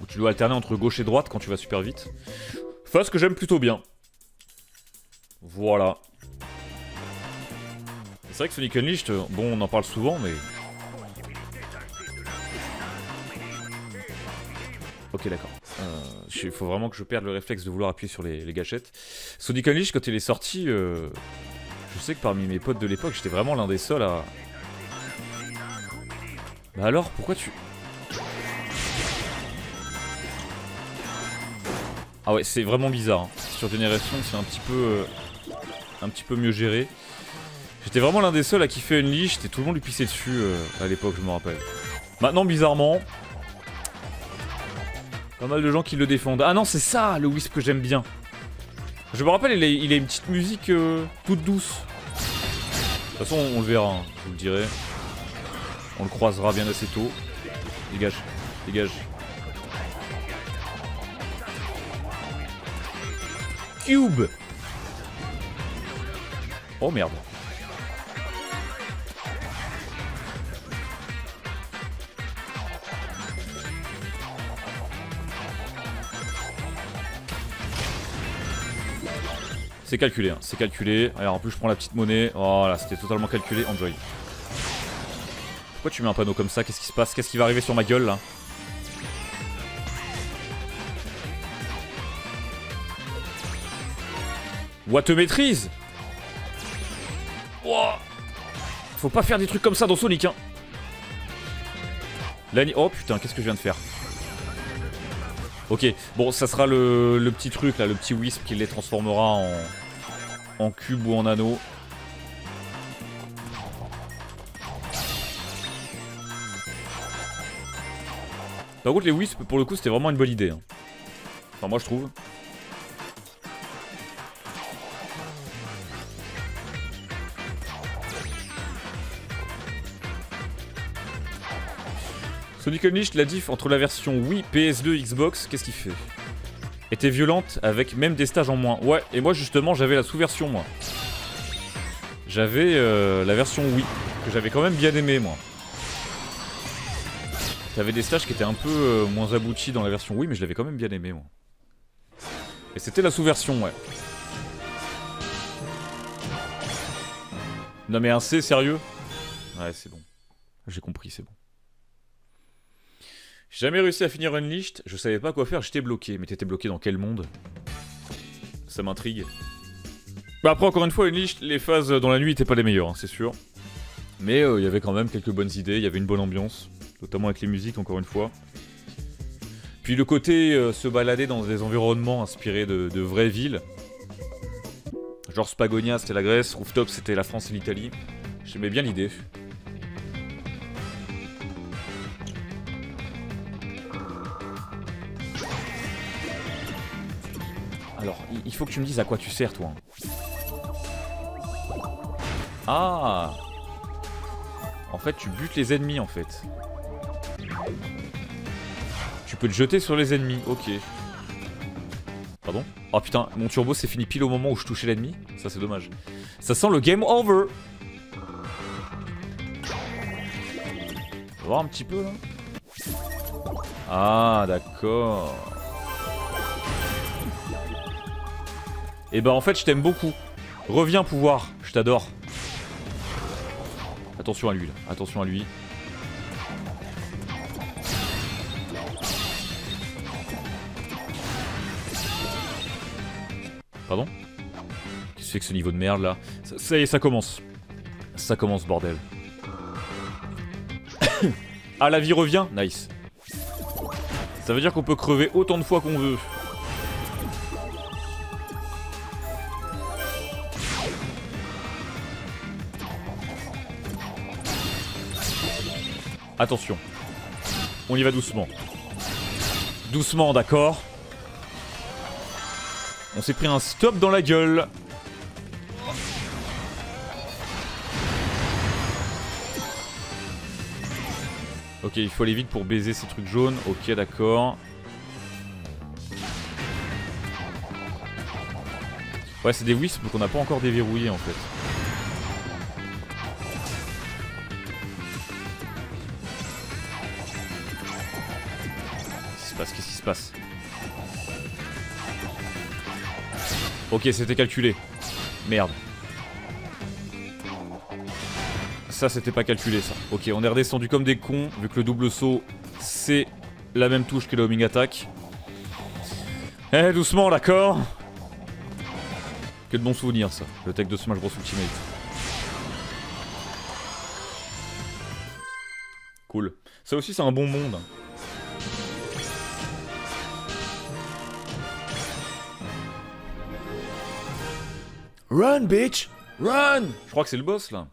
où tu dois alterner entre gauche et droite quand tu vas super vite. Phase que j'aime plutôt bien. Voilà. C'est vrai que Sonic Unleashed, bon on en parle souvent mais... Ok d'accord. Euh, Il faut vraiment que je perde le réflexe de vouloir appuyer sur les, gâchettes. Sonic Unleashed quand il est sorti, euh, je sais que parmi mes potes de l'époque j'étais vraiment l'un des seuls à... Bah alors, pourquoi tu... Ah ouais, c'est vraiment bizarre. hein. Sur Génération, c'est un petit peu... euh, un petit peu mieux géré. J'étais vraiment l'un des seuls à kiffer Unleashed et tout le monde lui pissait dessus euh, à l'époque, je me rappelle. Maintenant, bizarrement... Pas mal de gens qui le défendent. Ah non, c'est ça, le Wisp que j'aime bien. Je me rappelle, il a, il une petite musique euh, toute douce. De toute façon, on le verra, hein, je vous le dirai. On le croisera bien assez tôt. Dégage, dégage. Cube Oh merde. C'est calculé, hein, c'est calculé. Alors en plus je prends la petite monnaie. Voilà, c'était totalement calculé. Enjoy. Pourquoi tu mets un panneau comme ça? Qu'est-ce qui se passe? Qu'est-ce qui va arriver sur ma gueule là? What te maîtrise. Faut pas faire des trucs comme ça dans Sonic hein. Oh putain, qu'est-ce que je viens de faire? Ok, bon, ça sera le, le petit truc là, le petit Wisp qui les transformera en, en cube ou en anneau. Par contre, les Wisp, pour le coup, c'était vraiment une bonne idée. hein. Enfin, moi, je trouve. Sonic Unleashed, la diff entre la version Wii, PS2, Xbox, qu'est-ce qu'il fait? Était violente avec même des stages en moins. Ouais, et moi justement j'avais la sous-version moi. J'avais euh, la version Wii, que j'avais quand même bien aimé moi. T'avais des stages qui étaient un peu euh, moins aboutis dans la version Wii, mais je l'avais quand même bien aimé moi. Et c'était la sous-version, ouais. Non mais un C, sérieux? Ouais, c'est bon. J'ai compris, c'est bon. J'ai jamais réussi à finir Unleashed, je savais pas quoi faire, j'étais bloqué. Mais t'étais bloqué dans quel monde? Ça m'intrigue. Bah après, encore une fois, Unleashed, les phases dans la nuit étaient pas les meilleures, hein, c'est sûr. Mais euh, il y avait quand même quelques bonnes idées, il y avait une bonne ambiance, notamment avec les musiques, encore une fois. Puis le côté euh, se balader dans des environnements inspirés de, vraies villes, Genre Spagonia c'était la Grèce, Rooftop c'était la France et l'Italie. J'aimais bien l'idée. Alors, il faut que tu me dises à quoi tu sers toi. Ah En fait, tu butes les ennemis en fait. Tu peux te jeter sur les ennemis, ok. Pardon Oh putain, mon turbo s'est fini pile au moment où je touchais l'ennemi. Ça c'est dommage. Ça sent le game over. On va voir un petit peu là. Ah d'accord. Et bah en fait je t'aime beaucoup. Reviens pouvoir, je t'adore. Attention à lui là, attention à lui. C'est que ce niveau de merde là ça, ça y est, ça commence. Ça commence, bordel. *coughs* ah, la vie revient Nice. Ça veut dire qu'on peut crever autant de fois qu'on veut. Attention. On y va doucement. Doucement, d'accord on s'est pris un stop dans la gueule. Ok, il faut aller vite pour baiser ces trucs jaunes. Ok, d'accord. Ouais, c'est des wisps qu'on n'a pas encore déverrouillé en fait. Qu'est-ce qui se passe Qu'est-ce qui se passe Ok, c'était calculé. Merde. Ça, c'était pas calculé, ça. Ok, on est redescendu comme des cons, vu que le double saut, c'est la même touche que le homing attack. Eh, doucement, d'accord Que de bons souvenirs, ça. Le tech de Smash Bros Ultimate. Cool. Ça aussi, c'est un bon monde. Run, bitch Run Je crois que c'est le boss là.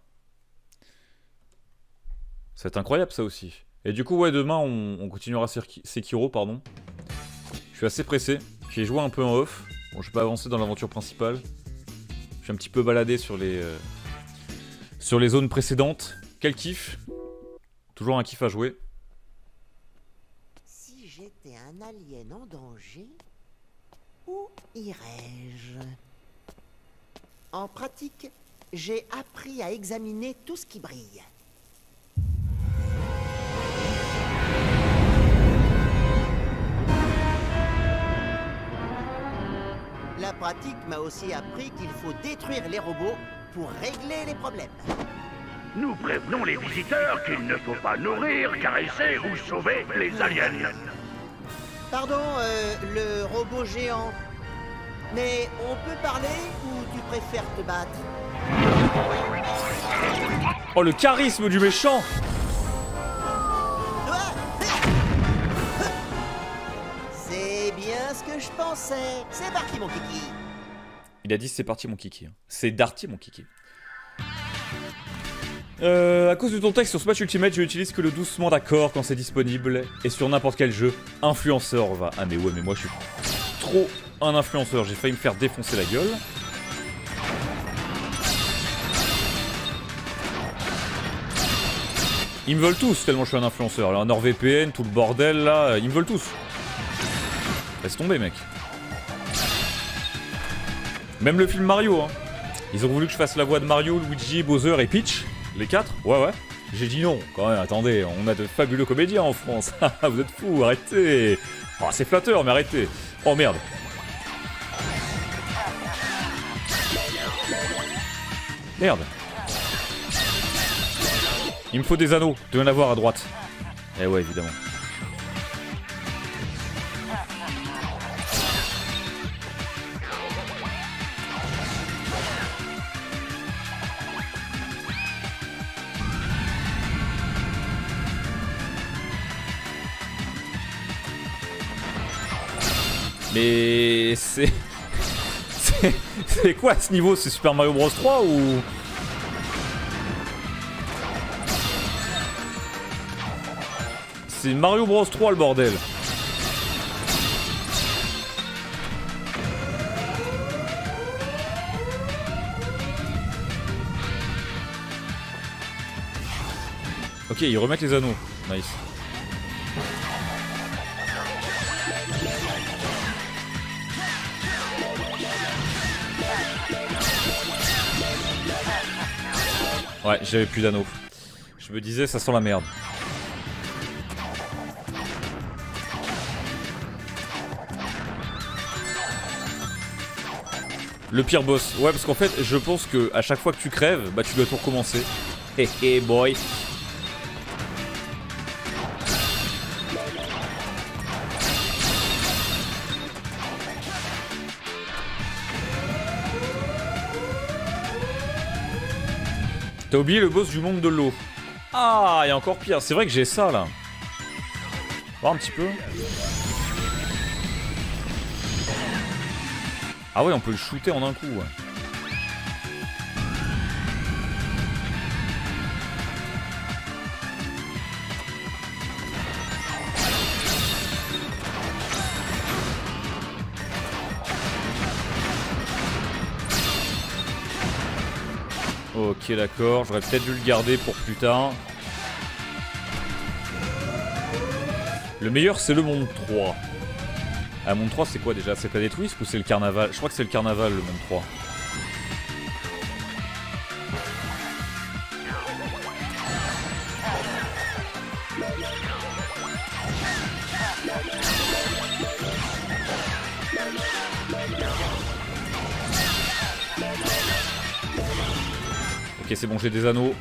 C'est incroyable ça aussi. Et du coup ouais demain on, on continuera Seki- Sekiro pardon. Je suis assez pressé. J'ai joué un peu en off. Bon je vais pas avancer dans l'aventure principale. Je suis un petit peu baladé sur les euh, sur les zones précédentes. Quel kiff. Toujours un kiff à jouer. Si j'étais un alien en danger, où irais-je? En pratique, j'ai appris à examiner tout ce qui brille. La pratique m'a aussi appris qu'il faut détruire les robots pour régler les problèmes. Nous prévenons les visiteurs qu'il ne faut pas nourrir, caresser ou sauver les aliens. Pardon, euh, le robot géant. Mais on peut parler ou tu préfères te battre? Oh le charisme du méchant Ce que je pensais. C'est parti mon kiki. Il a dit c'est parti mon kiki. C'est Darty mon kiki. Euh, à cause de ton texte sur Smash Ultimate, je n'utilise que le doucement d'accord quand c'est disponible et sur n'importe quel jeu. Influenceur va. Ah mais ouais mais moi je suis trop un influenceur, j'ai failli me faire défoncer la gueule. Ils me veulent tous tellement je suis un influenceur. Alors NordVPN, tout le bordel là, ils me veulent tous. Laisse tomber mec. Même le film Mario, hein. Ils ont voulu que je fasse la voix de Mario, Luigi, Bowser et Peach. Les quatre Ouais, ouais. J'ai dit non, quand même, attendez, on a de fabuleux comédiens en France. *laughs* Vous êtes fous, arrêtez. Oh, c'est flatteur, mais arrêtez. Oh merde. Merde. Il me faut des anneaux. Y en avoir à droite. Eh ouais, évidemment. Mais c'est. c'est- quoi ce niveau? C'est Super Mario Bros 3 ou? C'est Mario Bros 3 le bordel. Ok, ils remettent les anneaux. Nice. Ouais, j'avais plus d'anneaux. Je me disais, ça sent la merde. Le pire boss. Ouais, parce qu'en fait, je pense que à chaque fois que tu crèves, bah tu dois tout recommencer. Hé hé boy. T'as oublié le boss du monde de l'eau. Ah, a encore pire. C'est vrai que j'ai ça là. Voir un petit peu. Ah ouais, on peut le shooter en un coup. Ok, d'accord. J'aurais peut-être dû le garder pour plus tard. Le meilleur, c'est le monde 3. Ah, monde 3, c'est quoi déjà? C'est Planet Wisp ou c'est le carnaval? Je crois que c'est le carnaval, le monde 3. C'est bon, j'ai des anneaux.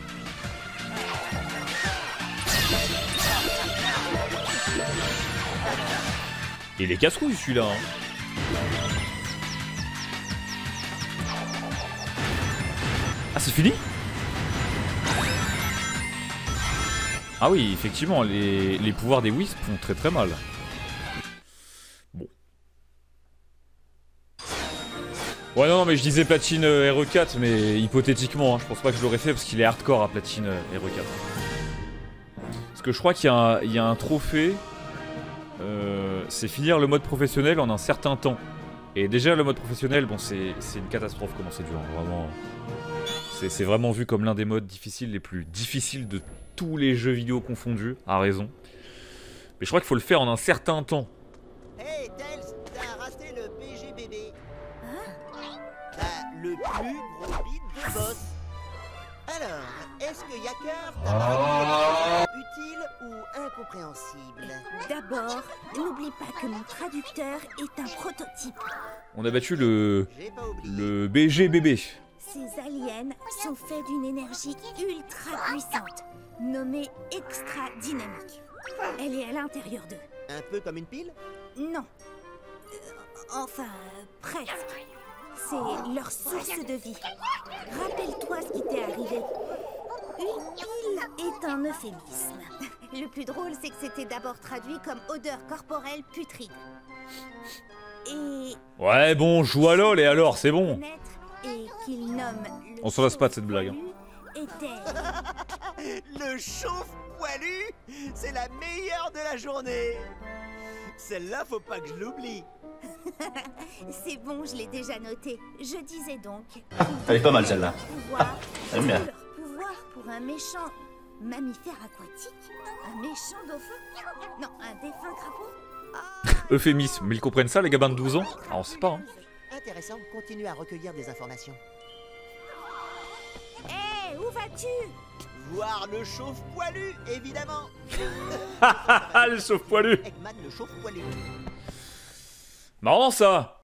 Il est casse-couille celui-là. hein. Ah, c'est fini? Ah oui, effectivement, les, les pouvoirs des Wisp font très très mal. Ouais, non, mais je disais platine euh, RE4, mais hypothétiquement, hein, je pense pas que je l'aurais fait parce qu'il est hardcore à platine euh, RE4. Parce que je crois qu'il y, a un- il y a un trophée, euh, c'est finir le mode professionnel en un certain temps. Et déjà, le mode professionnel, bon, c'est une catastrophe comment c'est dur, hein, vraiment. C'est vraiment vu comme l'un des modes difficiles les plus difficiles de tous les jeux vidéo confondus, à raison. Mais je crois qu'il faut le faire en un certain temps. Plus gros beat de boss. Alors, est-ce que Yakar t'a paru utile ou incompréhensible? D'abord, n'oublie pas que mon traducteur est un prototype. On a battu le, J'ai pas oublié. le BGBB. Ces aliens sont faits d'une énergie ultra puissante, nommée extra dynamique. Elle est à l'intérieur d'eux. Un peu comme une pile? Non. Euh, enfin, presque. C'est leur source de vie. Rappelle-toi ce qui t'est arrivé. Une pile est un euphémisme. Le plus drôle, c'est que c'était d'abord traduit comme odeur corporelle putride. Et Ouais, bon, joue à LoL et alors, c'est bon. et qu'il nomme le On s'en lasse pas de cette blague, hein. était *laughs* Le chauffe poilu C'est la meilleure de la journée Celle-là, faut pas que je l'oublie. *laughs* C'est bon, je l'ai déjà noté. Je disais donc. *laughs* Elle est pas mal celle-là. Pouvoir, J'aime bien. leur pouvoir pour un méchant mammifère aquatique Un méchant dauphin Non, un défunt crapaud *laughs* Ah, Euphémisme, mais ils comprennent ça, les gamins de 12 ans? Ah, on sait pas, hein. Intéressant, continue à recueillir des informations. Hé, où vas-tu? Voir le chauffe poilu, évidemment. *laughs* Ah, le sauve-poilu Eggman le chauffe poilu. Marrant, ça